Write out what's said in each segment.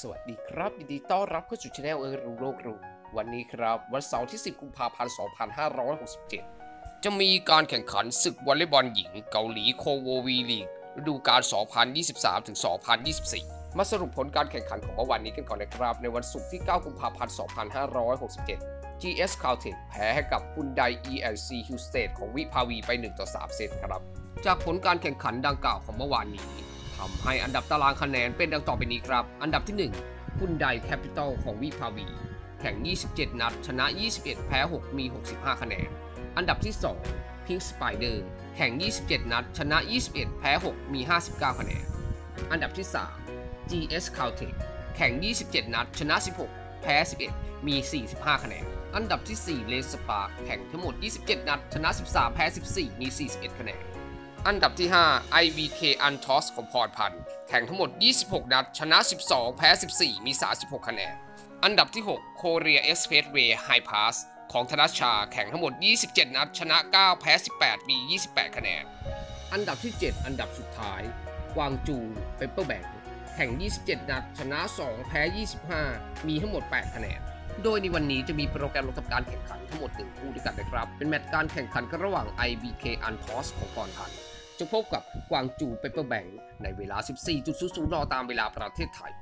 สวัสดีครับยินดีต้อนรับเข้าสู่ช anel เออรู้โลกรู้วันนี้ครับ วันเสาร์ที่ 10 กุมภาพันธ์ 2567 จะมีการแข่งขันศึกวอลเลย์บอลหญิงเกาหลีโคโววีลีกฤดูกาล 2023-2024 มาสรุปผลการแข่งขันของเมื่อวานนี้กันก่อนนะครับ ในวันศุกร์ที่ 9 กุมภาพันธ์ 2567 GS Caltech แพ้ให้กับ Hyundai ELC Houston ของวิภาวีไป 1-3 เซตครับ จากผลการแข่งขันดังกล่าวของเมื่อวานนี้ ทำให้อันดับตารางคะแนนเป็นดังต่อไปนี้ครับ อันดับที่1 Hyundai Capital ของวิภาวี แข่ง 27 นัด ชนะ 21 แพ้ 6 มี 65 คะแนน อันดับที่2 Pink Spider แข่ง 27 นัด ชนะ 21 แพ้ 6 มี 59 คะแนน อันดับที่ 3 GS Caltex แข่ง 27 นัด ชนะ 16 แพ้ 11 มี 45 คะแนน อันดับที่4 Red Sparks แข่งทั้งหมด 27 นัด ชนะ 13 แพ้ 14 มี 41 คะแนน อันดับที่ 5 IVK Antos ของพรพันธ์แข่งทั้งหมด 26 นัด ชนะ 12 แพ้ 14 มี 36 คะแนน อันดับที่ 6 Korea Expressway High Pass ของธนัชชาแข่งทั้งหมด 27 นัด ชนะ 9 แพ้ 18 มี 28 คะแนน อันดับที่ 7 อันดับสุดท้าย กวางจู Pepper Bank แข่ง 27 นัด ชนะ 2 แพ้ 25 มีทั้งหมด 8 คะแนน โดยในวันนี้จะมีโปรแกรมลงทำการแข่งขันทั้งหมดหนึ่งคู่ด้วยกันนะครับ เป็นแมตช์การแข่งขันกันระหว่าง IBK Altos ของพรพรรณ จะพบกับกวางจูเปเปอร์แบงในเวลา 14.00นตามเวลาประเทศไทย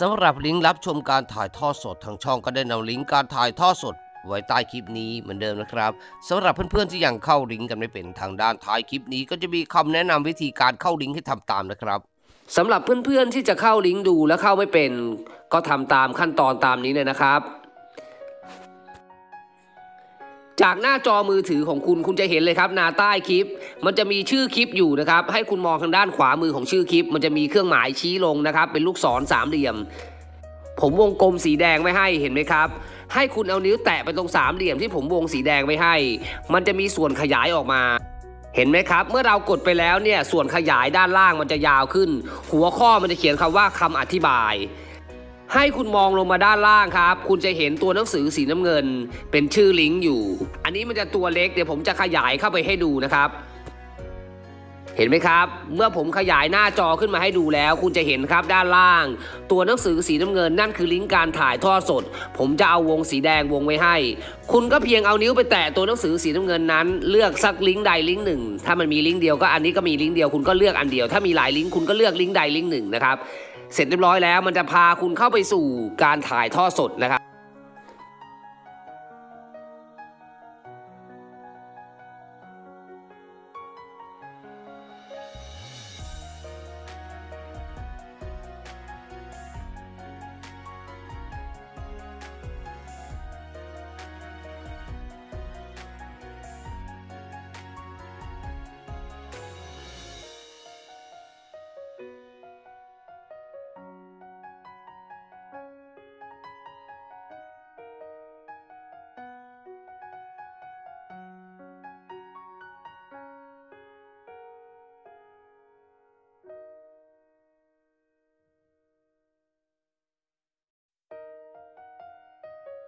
สำหรับลิงก์รับชมการถ่ายทอดสดทางช่องก็ได้นำลิงก์การถ่ายทอดสด ไว้ใต้คลิปนี้เหมือนเดิมนะครับสำหรับเพื่อนๆที่ยังเข้าลิงก์กันไม่เป็นทางด้านท้ายคลิปนี้ ก็จะมีคำแนะนำวิธีการเข้าลิงก์ให้ทำตามนะครับสำหรับเพื่อนๆที่จะเข้าลิงก์ดูและเข้าไม่เป็น ก็ทำตามขั้นตอนตามนี้เลยนะครับ จากหน้าจอมือถือของคุณคุณจะเห็นเลยครับหน้าใต้คลิป มันจะมีชื่อคลิปอยู่นะครับ ให้คุณมองทางด้านขวามือของชื่อคลิป มันจะมีเครื่องหมายชี้ลงนะครับ เป็นลูกศรสามเหลี่ยม ผมวงกลมสีแดงไว้ให้เห็นไหมครับ ให้คุณเอานิ้วแตะไปตรงสามเหลี่ยมที่ผมวงสีแดงไว้ให้ มันจะมีส่วนขยายออกมาเห็นไหมครับ เมื่อเรากดไปแล้วเนี่ยส่วนขยายด้านล่างมันจะยาวขึ้น หัวข้อมันจะเขียนคำว่าคำอธิบาย ให้คุณมองลงมาด้านล่างครับ คุณจะเห็นตัวหนังสือสีน้ำเงิน เป็นชื่อลิงก์อยู่ อันนี้มันจะตัวเล็กเดี๋ยวผมจะขยายเข้าไปให้ดูนะครับ เห็นไหมครับ เมื่อผมขยายหน้าจอขึ้นมาให้ดูแล้ว คุณจะเห็นครับด้านล่าง ตัวหนังสือสีน้ำเงินนั่นคือลิงก์การถ่ายทอดสด ผมจะเอาวงสีแดงวงไว้ให้ คุณก็เพียงเอานิ้วไปแตะตัวหนังสือสีน้ำเงินนั้น เลือกสักลิงก์ใดลิงก์หนึ่ง ถ้ามันมีลิงก์เดียวก็อันนี้ก็มีลิงก์เดียวคุณก็เลือกอันเดียว ถ้ามีหลายลิงก์คุณก็เลือกลิงก์ใดลิงก์หนึ่งนะครับ เสร็จเรียบร้อยแล้ว มันจะพาคุณเข้าไปสู่การถ่ายทอดสดนะครับ